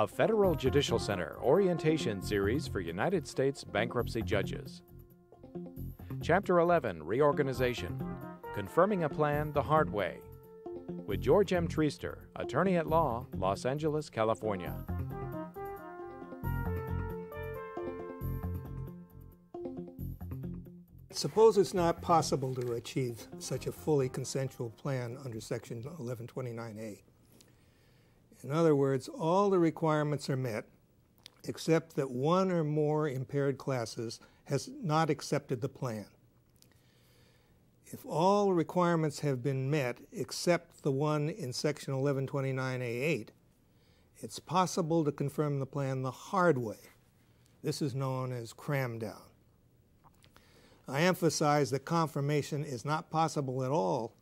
a Federal Judicial Center orientation series for United States bankruptcy judges. Chapter 11 Reorganization Confirming a Plan the Hard Way with George M. Treister, attorney at law, Los Angeles, California. Suppose it's not possible to achieve such a fully consensual plan under Section 1129A. In other words, all the requirements are met except that one or more impaired classes has not accepted the plan. If all requirements have been met except the one in Section 1129A8, it's possible to confirm the plan the hard way. This is known as cram down. I emphasize that confirmation is not possible at all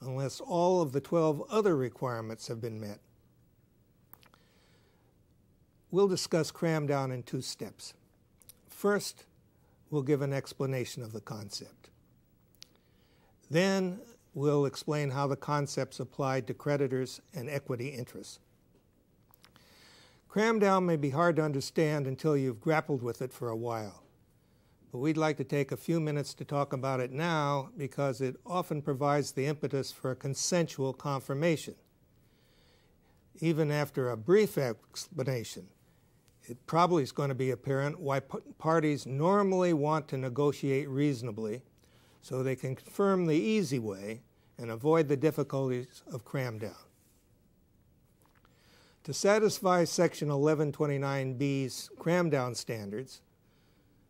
unless all of the 12 other requirements have been met. We'll discuss cram down in two steps. First, we'll give an explanation of the concept. Then, we'll explain how the concepts applied to creditors and equity interests. Cram down may be hard to understand until you've grappled with it for a while. But we'd like to take a few minutes to talk about it now because it often provides the impetus for a consensual confirmation. Even after a brief explanation, it probably is going to be apparent why parties normally want to negotiate reasonably so they can confirm the easy way and avoid the difficulties of cram down. To satisfy Section 1129B's cram down standards,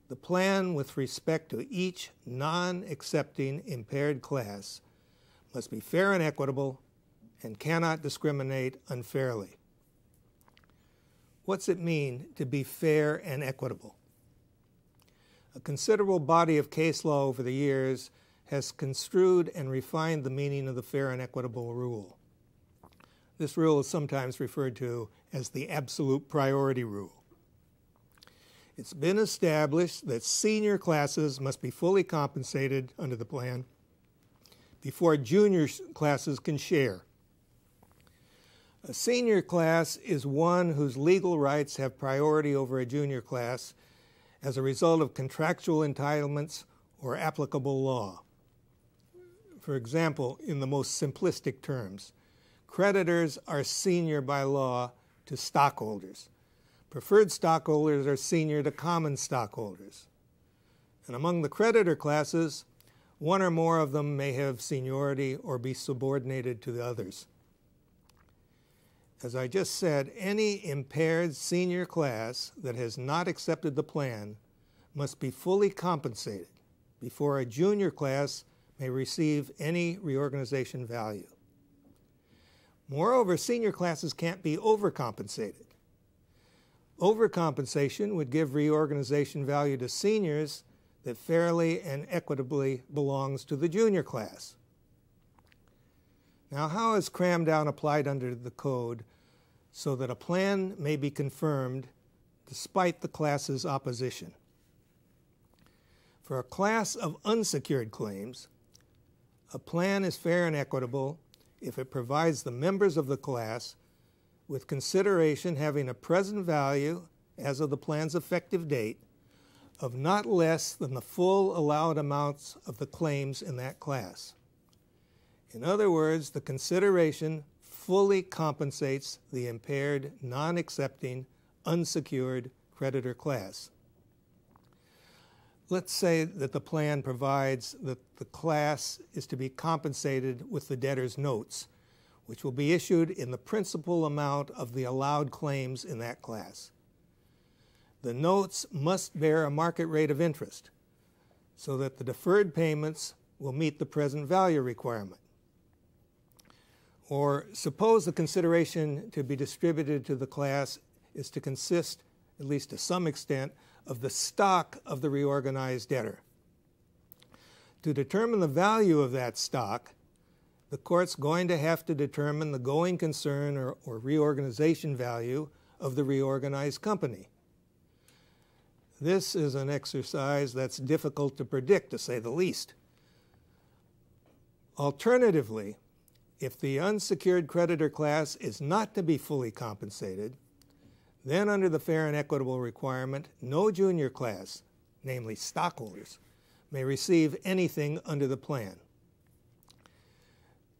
the plan with respect to each non-accepting impaired class must be fair and equitable and cannot discriminate unfairly. What's it mean to be fair and equitable? A considerable body of case law over the years has construed and refined the meaning of the fair and equitable rule. This rule is sometimes referred to as the absolute priority rule. It's been established that senior classes must be fully compensated under the plan before junior classes can share. A senior class is one whose legal rights have priority over a junior class as a result of contractual entitlements or applicable law. For example, in the most simplistic terms, creditors are senior by law to stockholders. Preferred stockholders are senior to common stockholders. And among the creditor classes, one or more of them may have seniority or be subordinated to the others. As I just said, any impaired senior class that has not accepted the plan must be fully compensated before a junior class may receive any reorganization value. Moreover, senior classes can't be overcompensated. Overcompensation would give reorganization value to seniors that fairly and equitably belongs to the junior class. Now, how is cram down applied under the code so that a plan may be confirmed despite the class's opposition? For a class of unsecured claims, a plan is fair and equitable if it provides the members of the class with consideration having a present value as of the plan's effective date of not less than the full allowed amounts of the claims in that class. In other words, the consideration fully compensates the impaired, non accepting, unsecured creditor class. Let's say that the plan provides that the class is to be compensated with the debtor's notes which will be issued in the principal amount of the allowed claims in that class. The notes must bear a market rate of interest so that the deferred payments will meet the present value requirement. Or suppose the consideration to be distributed to the class is to consist, at least to some extent, of the stock of the reorganized debtor. To determine the value of that stock, the court's going to have to determine the going concern or, or reorganization value of the reorganized company. This is an exercise that's difficult to predict, to say the least. Alternatively, if the unsecured creditor class is not to be fully compensated, Then, under the fair and equitable requirement, no junior class, namely stockholders, may receive anything under the plan.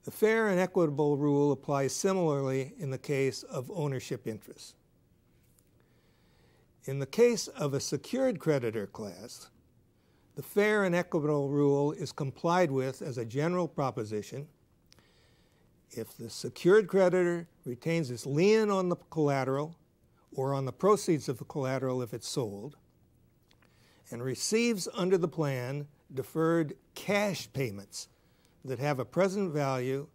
The fair and equitable rule applies similarly in the case of ownership interests. In the case of a secured creditor class, the fair and equitable rule is complied with as a general proposition if the secured creditor retains its lien on the collateral or on the proceeds of the collateral if it's sold, and receives under the plan deferred cash payments that have a present value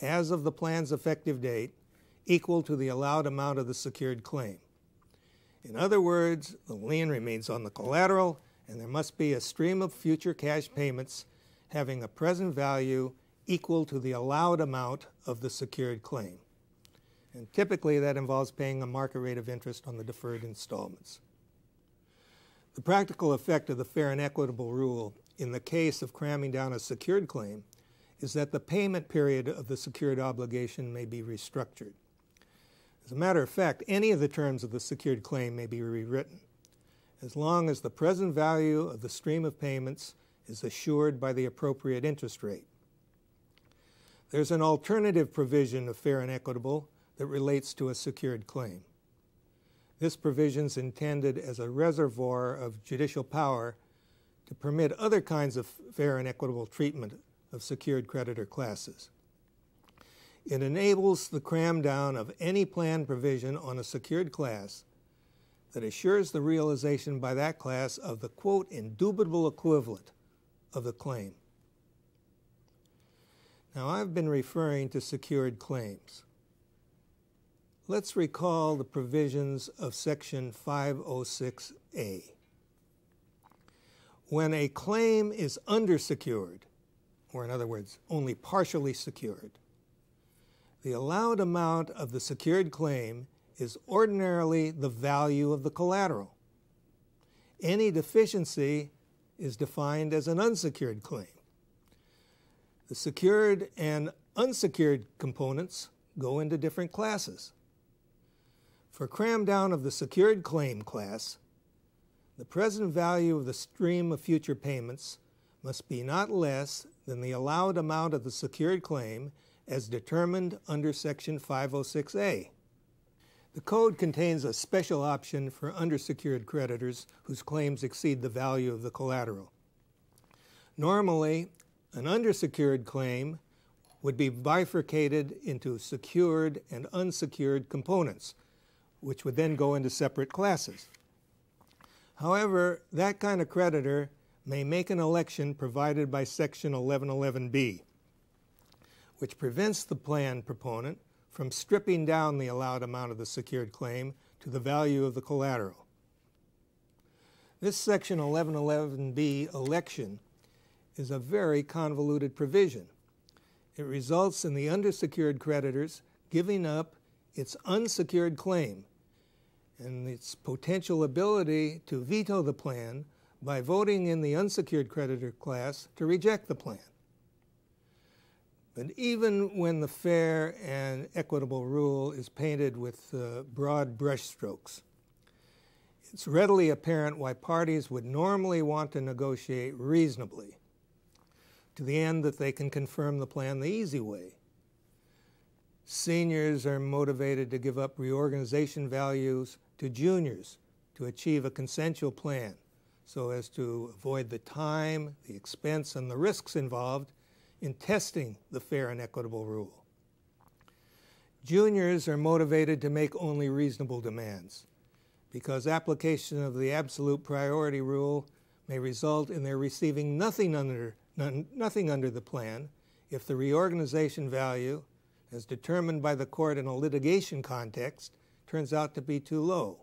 as of the plan's effective date equal to the allowed amount of the secured claim. In other words, the lien remains on the collateral and there must be a stream of future cash payments having a present value equal to the allowed amount of the secured claim. And typically that involves paying a market rate of interest on the deferred installments. The practical effect of the fair and equitable rule in the case of cramming down a secured claim is that the payment period of the secured obligation may be restructured. As a matter of fact, any of the terms of the secured claim may be rewritten, as long as the present value of the stream of payments is assured by the appropriate interest rate. There's an alternative provision of fair and equitable that relates to a secured claim. This provision is intended as a reservoir of judicial power to permit other kinds of fair and equitable treatment of secured creditor classes. It enables the cram down of any plan provision on a secured class that assures the realization by that class of the quote indubitable equivalent of the claim. Now, I've been referring to secured claims. Let's recall the provisions of Section 506A. When a claim is undersecured, or in other words, only partially secured, the allowed amount of the secured claim is ordinarily the value of the collateral. Any deficiency is defined as an unsecured claim. The secured and unsecured components go into different classes. For cram down of the secured claim class, the present value of the stream of future payments must be not less than the allowed amount of the secured claim as determined under Section 506A. The code contains a special option for undersecured creditors whose claims exceed the value of the collateral. Normally, an undersecured claim would be bifurcated into secured and unsecured components, which would then go into separate classes. However, that kind of creditor may make an election provided by Section 1111B, which prevents the plan proponent from stripping down the allowed amount of the secured claim to the value of the collateral. This Section 1111B election is a very convoluted provision. It results in the undersecured creditors giving up its unsecured claim and its potential ability to veto the plan by voting in the unsecured creditor class to reject the plan. But even when the fair and equitable rule is painted with uh, broad brushstrokes, it's readily apparent why parties would normally want to negotiate reasonably to the end that they can confirm the plan the easy way. Seniors are motivated to give up reorganization values to juniors to achieve a consensual plan so as to avoid the time, the expense, and the risks involved in testing the fair and equitable rule. Juniors are motivated to make only reasonable demands because application of the absolute priority rule may result in their receiving nothing under nothing under the plan if the reorganization value, as determined by the court in a litigation context, turns out to be too low.